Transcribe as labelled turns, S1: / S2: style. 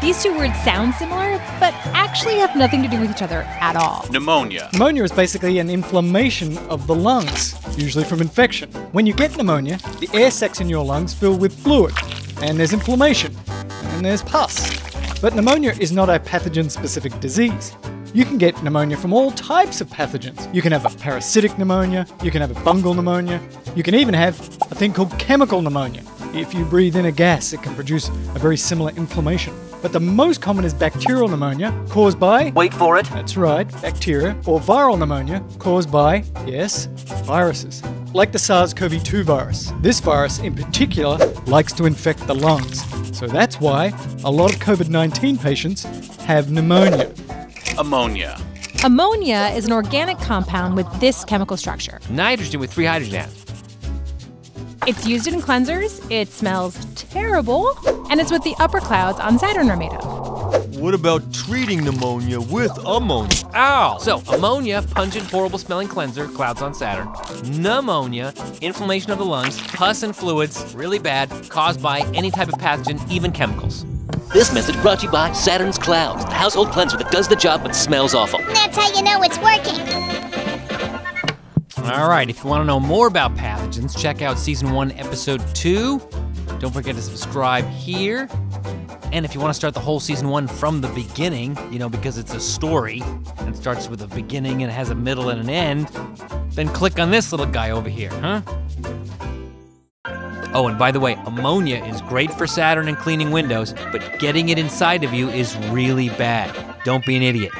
S1: These two words sound similar, but actually have nothing to do with each other at all.
S2: Pneumonia.
S3: Pneumonia is basically an inflammation of the lungs, usually from infection. When you get pneumonia, the air sacs in your lungs fill with fluid, and there's inflammation, and there's pus. But pneumonia is not a pathogen specific disease. You can get pneumonia from all types of pathogens. You can have a parasitic pneumonia, you can have a fungal pneumonia, you can even have a thing called chemical pneumonia, if you breathe in a gas, it can produce a very similar inflammation. But the most common is bacterial pneumonia, caused by.
S4: Wait for it.
S3: That's right, bacteria, or viral pneumonia, caused by, yes, viruses. Like the SARS CoV 2 virus. This virus, in particular, likes to infect the lungs. So that's why a lot of COVID 19 patients have pneumonia.
S2: Ammonia.
S1: Ammonia is an organic compound with this chemical structure.
S5: Nitrogen with three hydrogen atoms.
S1: It's used in cleansers, it smells terrible, and it's what the upper clouds on Saturn are made of.
S6: What about treating pneumonia with ammonia?
S5: Ow! So, ammonia, pungent, horrible smelling cleanser, clouds on Saturn. Pneumonia, inflammation of the lungs, pus and fluids, really bad, caused by any type of pathogen, even chemicals.
S4: This message brought to you by Saturn's Clouds, the household cleanser that does the job but smells awful.
S7: That's how you know it's working.
S5: All right, if you want to know more about pathogens, check out season one, episode two. Don't forget to subscribe here. And if you want to start the whole season one from the beginning, you know, because it's a story and starts with a beginning and has a middle and an end, then click on this little guy over here, huh? Oh, and by the way, ammonia is great for Saturn and cleaning windows, but getting it inside of you is really bad. Don't be an idiot.